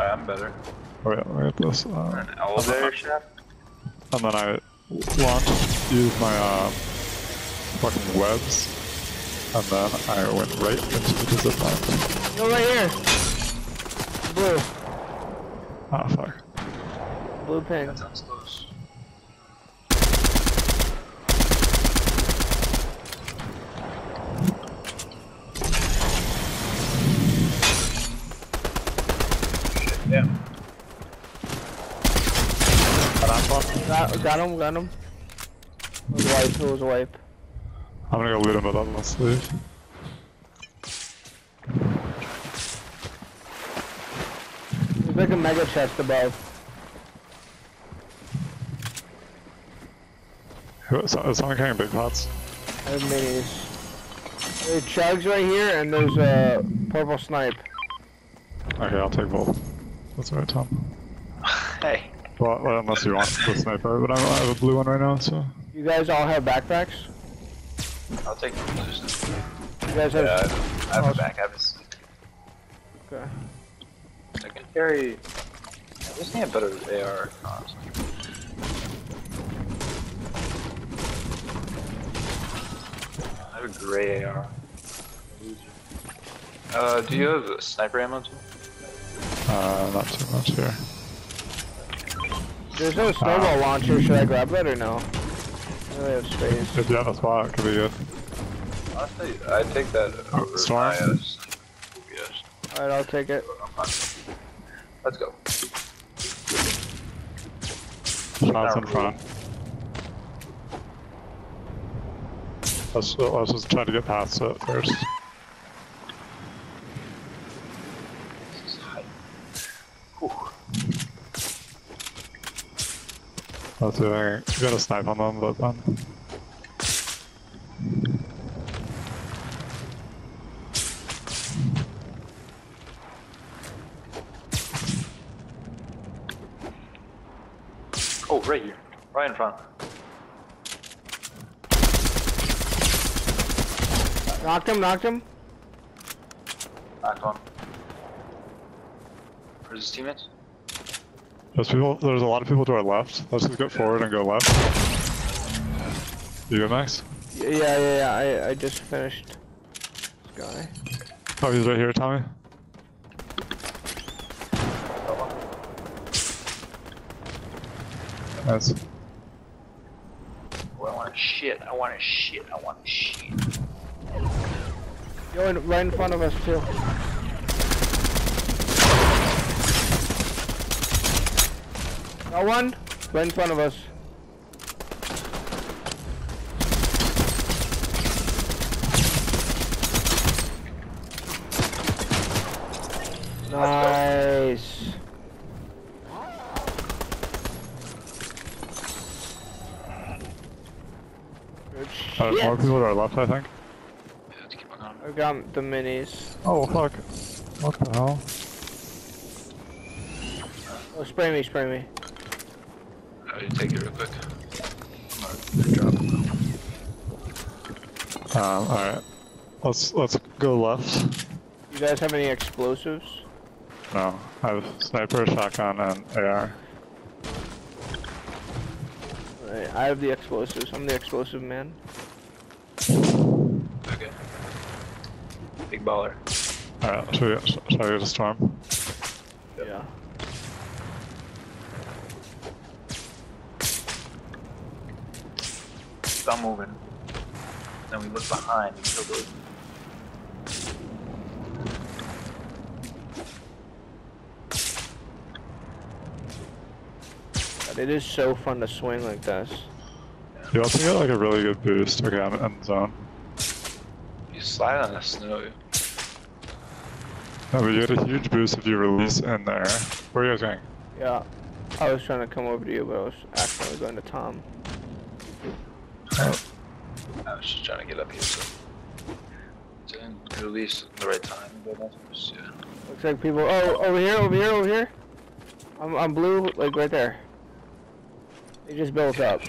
Alright, I'm better. Oh yeah, let me get this. Uh, An elevator shaft? and then I launched, used my uh, fucking webs, and then I went right into the zip line. Go right here. Blue. Ah, fuck. Blue ping. Yeah. And I'm, Got, got him, got him. It was a wipe, it was a wipe. I'm gonna go loot him without my sleeve. There's like a mega chest above. Who- Is someone carrying big pots? There's minis. There's chugs right here, and there's a purple snipe. Okay, I'll take both. That's alright, Tom. Hey. Well, well, unless you want the sniper, but I don't have a blue one right now, so. You guys all have backpacks? I'll take the blues. You guys have... Yeah, I have a back. I have a sleeve. Okay. I can carry. I just need a better AR, honestly. I have a gray AR. Uh, do you have a sniper ammo too? Uh, not too much here. There's no snowball launcher, should I grab that or no? I really have space. If you have a spot, it could be good. Honestly, I'd take that Oh, over storm? my, uh. Yes. Alright, I'll take it. Let's go. Shots in front. Let's, let's just try to get past it first. This is high. Whew. Let's see if I can get a snipe on them, but then. Oh, right here. Right in front. Knocked him, knocked him. Knocked one. Where's his teammates? There's people. There's a lot of people to our left. Let's just go forward and go left. You go, Max? Yeah, yeah, yeah, I, I just finished. This guy. Oh, he's right here, Tommy. Nice. Oh, I want to shit. I want to shit. I want to shit. Yo, in, right in front of us too. Got one? Right in front of us. Nice. Good Uh, more people to our left, I think. Yeah, let's keep on. I got the minis. Oh fuck! What the hell? Oh, spray me, spray me. Uh, take it real quick. Drop it. Um, all right. Let's let's go left. You guys have any explosives? No, I have sniper, shotgun, and AR. Alright, I have the explosives. I'm the explosive man. Okay. Big baller. All right, should we should I get a storm? Yeah. Stop moving. Then we look behind and kill those. God, it is so fun to swing like this. You also get like a really good boost. Okay, I'm in zone. You slide on the snow. No, but you get a huge boost if you release in there. Where are you guys going? Yeah. I was trying to come over to you, but I was accidentally going to Tom. Oh, I was just trying to get up here, so. Didn't release at the right time, but that's just, yeah. Looks like people. Oh, over here, over here, over here. I'm, I'm blue, like right there. They just built up.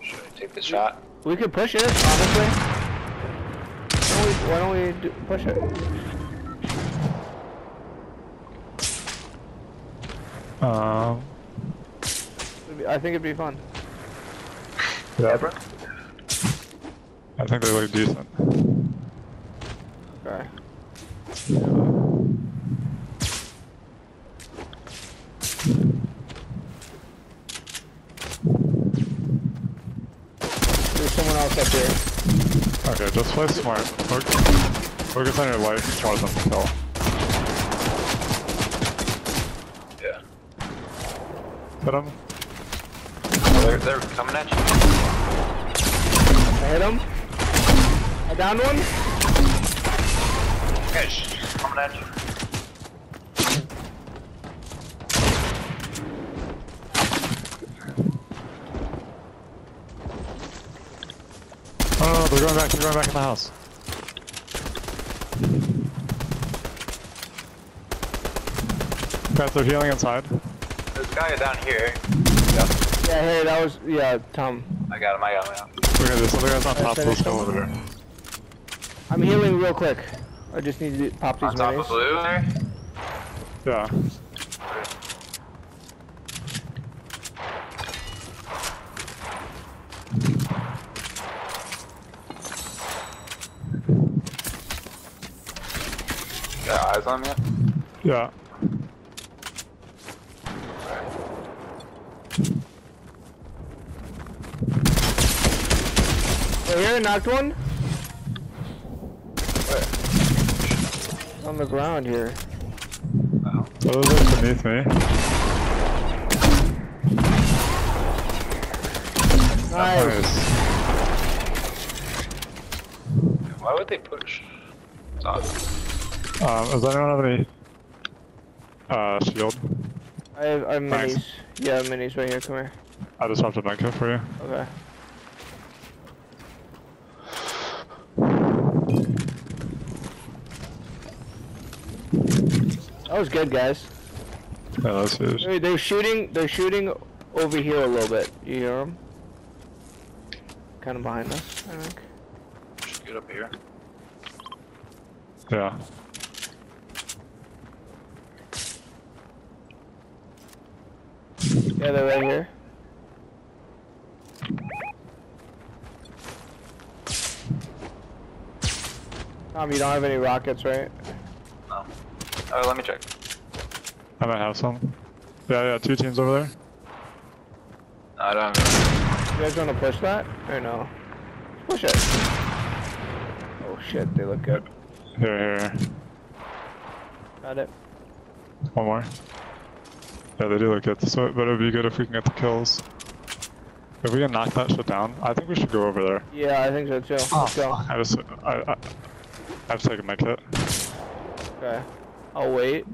Should I take the shot? We could push it, honestly. Why don't we, why don't we do, push it? Um, It'd I think it'd be fun. Yeah, bro. I think they look decent. Okay. There's someone else up here. Okay, just play smart. Focus, focus on your life more than kill. Yeah. Hit him. They're, they're coming at you. I hit him. I downed one. Guys, coming at you. Oh, no, no, they're going back. They're going back in the house. Guys, they're healing inside. There's a guy down here. Yeah, Yeah, hey, that was yeah, Tom. I got him, I got him, I got him. Look at this other guy's on top of finish this hill over there. I'm healing real quick. I just need to pop these On top minis. of blue there? Yeah. Got eyes on me? Yeah. Here, knocked one. On the ground here. Oh. So those are beneath me. Nice. Why would they push? It's. Um, does anyone have any uh, shield? I have, I have minis. Nice. Yeah, minis right here. Come here. I just dropped a medkit for you. Okay. That was good, guys. Yeah, that's huge. They're, they're shooting. They're shooting over here a little bit. You hear them? Kind of behind us, I think. Should get up here. Yeah. Yeah, they're right here. Tom, you don't have any rockets, right? No. Oh, let me check. I might have some. Yeah, yeah, two teams over there. No, I don't have You guys want to push that or no? Push it. Oh shit, they look good. Here, here, here. Got it. One more. Yeah, they do look good. So, but it'd be good if we can get the kills. If we can knock that shit down, I think we should go over there. Yeah, I think so too. Let's go. I just, I, I, I have to take my kit. Okay. I'll wait.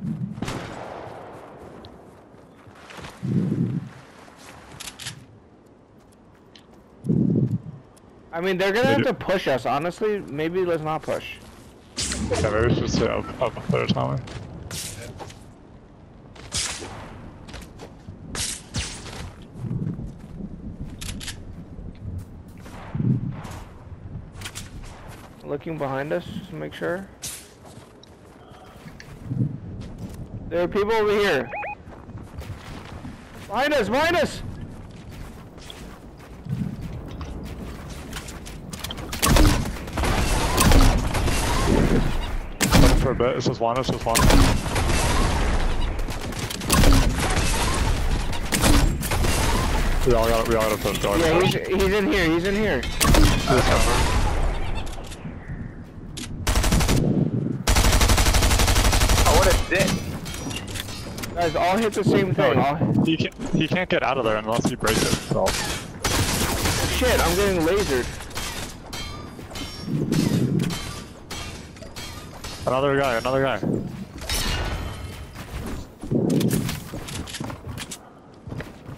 I mean, they're gonna have to push us. Honestly, maybe let's not push. Yeah, maybe we should stay up, up there, Tommy. Looking behind us to make sure. There are people over here. Behind us, behind us! Wait for a bit. It's just one. It's just one. We all got. We all got. We Yeah, he's, he's in here, he's in here. Oh, what a dick! Guys, all hit the same thing. All... He can't. He can't get out of there unless he breaks it. So. Shit, I'm getting lasered. Another guy. Another guy.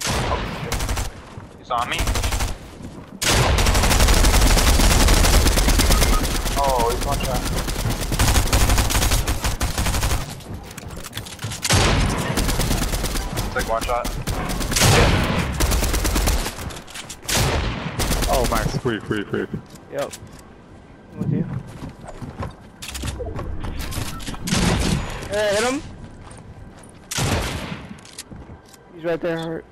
Oh, He's on me. Oh, he's one shot. It's like one shot. Oh, Max. Creep. Creep. Creep. Yep. I'm with you. Hey, hit him. He's right there. Hurt.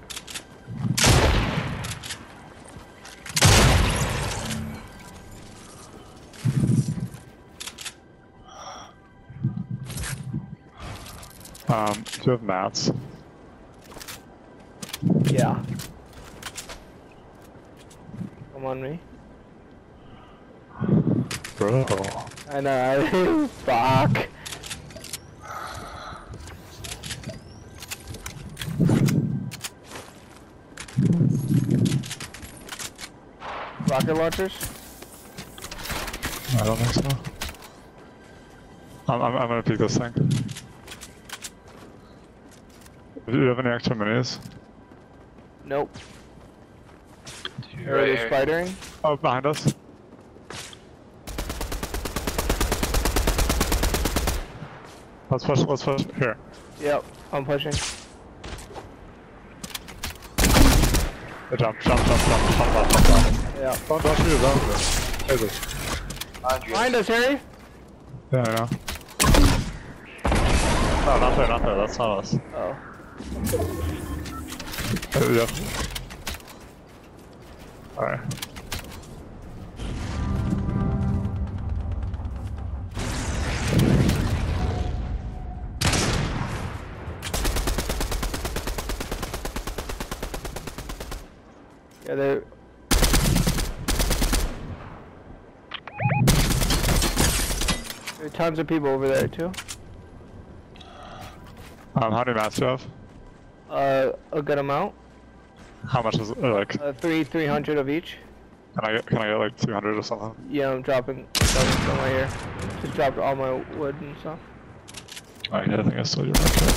Um, do you have mats? Yeah. Come on me. Bro. I know. I fuck. Rocket launchers? I don't think so. I'm, I'm, I'm gonna pick this thing. Do you have any extra minis? Nope. Right are they spidering? Oh, behind us. Let's push, let's push. Here. Yep, I'm pushing. Good jump, jump, jump, jump, jump, jump, jump, jump. Yeah. Don't, don't shoot, don't shoot. There's it. Behind us, Harry! Yeah, I know. No, not there, not there, that's not us. Oh. Uh, yep. Alright. Yeah, they There are tons of people over there too. Um, how do you have? Uh, a good amount. How much is it? Uh, like, Uh, three, three hundred of each. can I get, can I get like 200 or something? Yeah, I'm dropping, dropping some right here. Just dropped all my wood and stuff. Alright, I think I stole your market.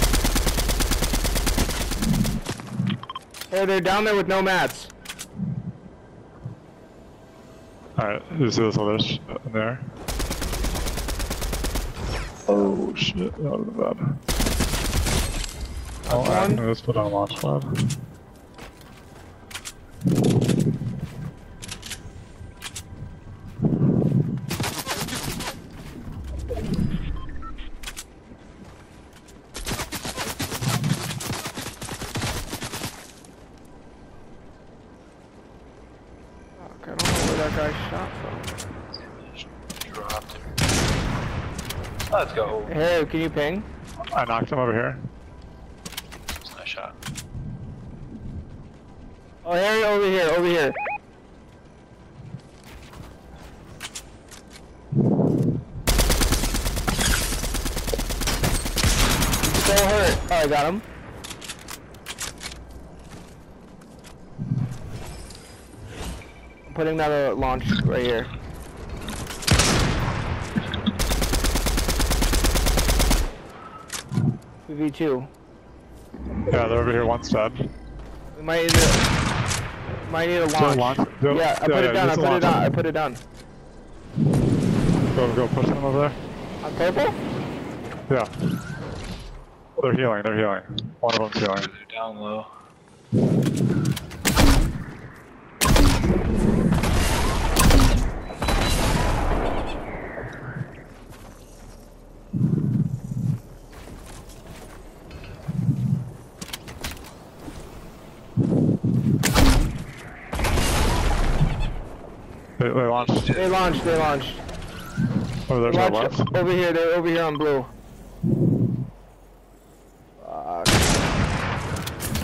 Hey, they're down there with no mats. Alright, you see this other sh in there? Oh shit, that was bad. Oh, can just put on launch pad. Fuck, I don't know where that guy shot from. Dropped her. Let's go. Hey, can you ping? I knocked him over here. It's a nice shot. Oh, Harry, over here, over here. Still hurt. Oh, I got him. Putting that uh, launch right here. PV2. Yeah, they're over here, one's dead. We might need a, might need a Do you launch. launch? Do you Yeah, I put it down. I put it down. I put it down. Go, go push them over there. On purple? Yeah. They're healing, they're healing. One of them's healing. They're down low. They, launched. They launched. They launched. Oh, there's no left. over here. They're over here on blue. Fuck.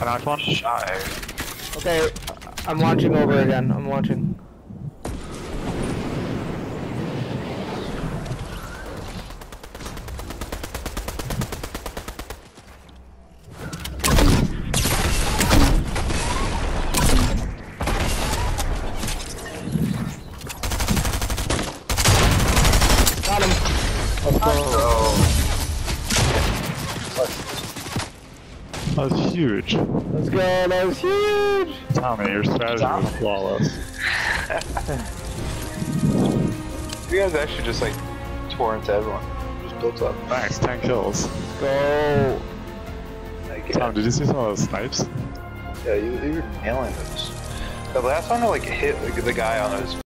I knocked one. Shot her. Okay, I'm launching over again. I'm launching. Got him. That was huge. Let's go. That was huge. Tommy, your strategy was flawless. You guys actually just like tore into everyone. Just built up. Nice, 10 kills. Let's go. Tom, did you see some of those snipes? yeah, you, you were nailing those. The last one, like hit like, the guy on his